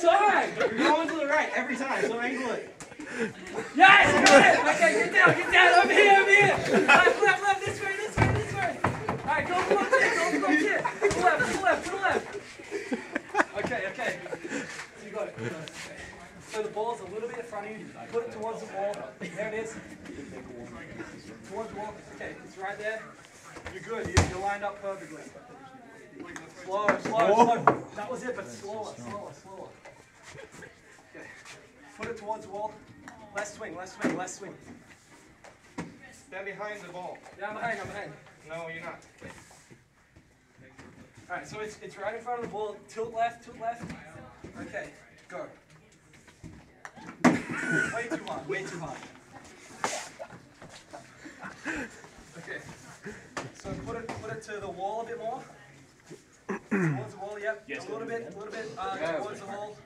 Time! You're going to the right every time, so angle it. Yes! Good! Okay, get down, get down, over here, over here! Left, left, left, this way, this way, this way! Alright, go from up here, go from up here! To the left, to the left, to the left! Okay, okay. So you got it. you got it. So the ball's a little bit in front of you, put it towards the wall. There it is. Towards the wall. Okay, it's right there. You're good, you're lined up perfectly. Slower, slower, slower. That was it, but slower, slower, slower. Okay. Put it towards the wall. Less swing, less swing, less swing. Stand behind the ball. Yeah, I'm behind, I'm behind. No, you're not. Alright, so it's, it's right in front of the ball. Tilt left, tilt left. Okay, go. Way too hard, way too hard. Okay. So put it put it to the wall a bit more. Towards the wall, yep. a little bit, a little bit uh, towards the wall.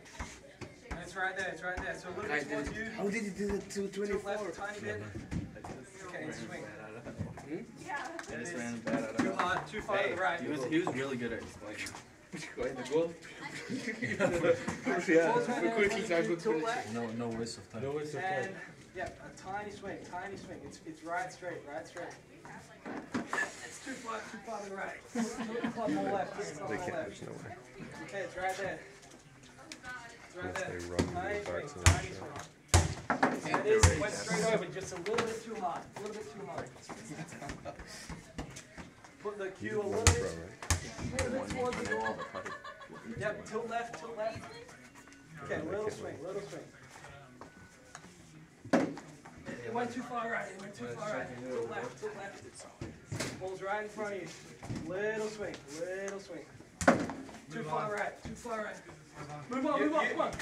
And it's right there, it's right there. So a little bit towards you. How did you do the two Tilt twenty left four? a tiny bit. Okay, and swing. This It ran is bad out Too of hard, too far to the right. He was, he was really good at like going the goal. Ball's right there, quickly, tilt time, quick left. No, no waste of time. No waste of And time. yeah, a tiny swing, tiny swing. It's it's right straight, right straight. Too far, too far to the right. Put the left. Put the club more left. no way. Okay, it's right there. It's right Yes, there. they run the darts in the swing. That is, it went straight over, just a little bit too hard. A little bit too hard. Put the cue a little bit, right? a little bit towards the wall. Yep, tilt left, tilt left. Okay, little swing, little swing. It went too far right, it went too far right. Tilt left, tilt left. Ball's right in front of you. Little swing, little swing. Too far right, too far right. Move on, move on, come on.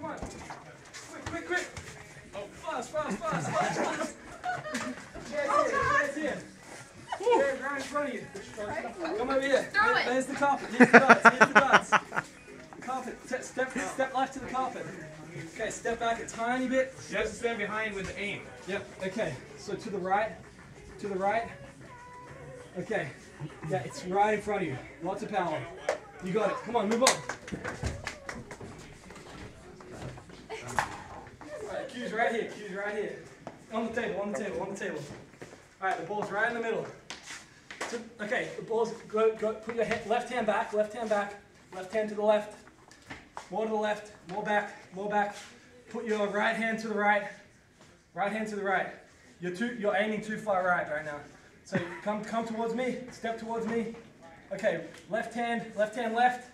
Come on. Quick, quick, quick. Oh, fast, fast, fast, fast, fast. Chair's here, chair's here. Chair's right in front of you. Come over here. Throw There- it. There's the carpet. Here's the darts. Here's the darts. Carpet. Step, step, step left to the carpet. Okay, step back a tiny bit. You have to stand behind with the aim. Yep. Okay. So to the right. To the right. Okay. Yeah, it's right in front of you. Lots of power. You got it. Come on, move on. Alright, cues right here. Cues right here. On the table. On the table. On the table. All right, the ball's right in the middle. So, okay, the ball's go, go. Put your he- left hand back. Left hand back. Left hand to the left. More to the left. More back. More back. Put your right hand to the right. Right hand to the right. You're too. You're aiming too far right right now. So come come towards me. Step towards me. Okay, left hand. Left hand left.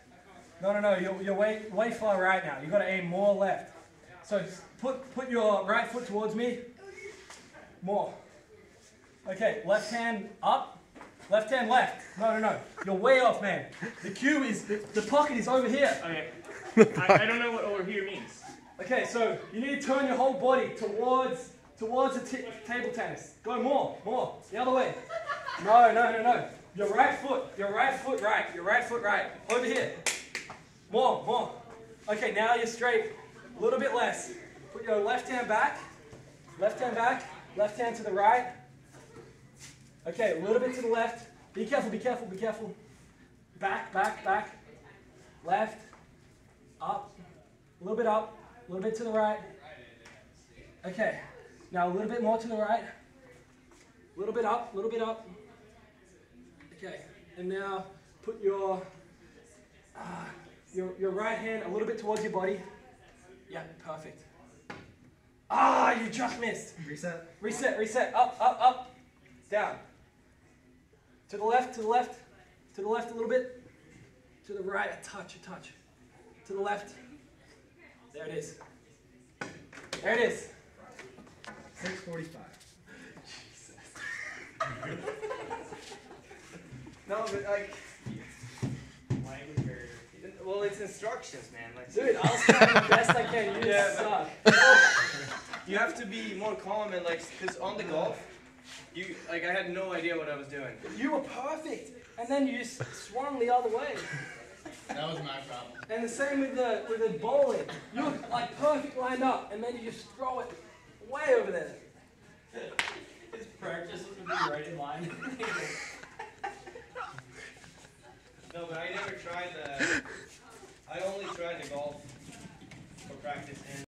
No no no. You're, you're way way far right now. You've got to aim more left. So put put your right foot towards me. More. Okay, left hand up, left hand left. No, no, no. You're way off, man. The cue is, the, the pocket is over here. Okay. I, I don't know what over here means. Okay, so you need to turn your whole body towards, towards the table tennis. Go more, more. The other way. No, no, no, no. Your right foot, your right foot right, your right foot right. Over here. More, more. Okay, now you're straight. A little bit less. Put your left hand back, left hand back, left hand to the right. Okay, a little bit to the left. Be careful, be careful, be careful. Back, back, back. Left, up, a little bit up, a little bit to the right. Okay, now a little bit more to the right. A little bit up, a little bit up. Okay, and now put your uh, your your right hand a little bit towards your body. Yeah, perfect. Ah, you just missed. Reset. Reset, reset, up, up, up, down. To the left, to the left, to the left a little bit. To the right, a touch, a touch. To the left. There it is. There it is. 645. No, but like. Well, it's instructions, man. Like, Dude, I'll try the best I can. You Yeah, suck. you have to be more calm and like, cause on the golf, you like I had no idea what I was doing. You were perfect. And then you just swung the other way. That was my problem. And the same with the with the bowling. You were like perfect lined up, and then you just throw it way over there. His practice was to be right in line. No, but I never tried the. I only tried the golf for practice in